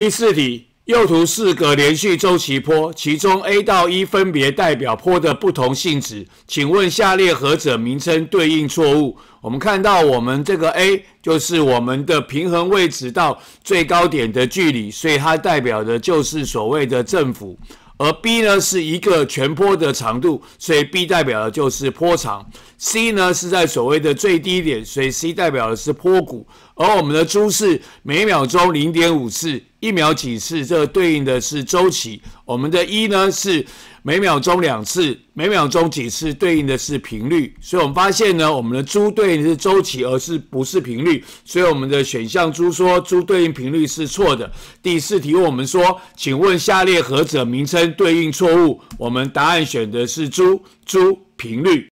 第四题，右图四个连续周期波，其中 A 到 E 分别代表波的不同性质，请问下列何者名称对应错误？我们看到我们这个 A 就是我们的平衡位置到最高点的距离，所以它代表的就是所谓的振幅。而 B 呢是一个全坡的长度，所以 B 代表的就是坡长。C 呢是在所谓的最低点，所以 C 代表的是坡谷。而我们的猪是每秒钟零点五次，一秒几次，这对应的是周期。我们的一呢是每秒钟两次，每秒钟几次，对应的是频率。所以我们发现呢，我们的猪对应的是周期，而是不是频率。所以我们的选项猪说猪对应频率是错的。第四题问我们说，请问下列何者名称对应错误？我们答案选的是猪猪频率。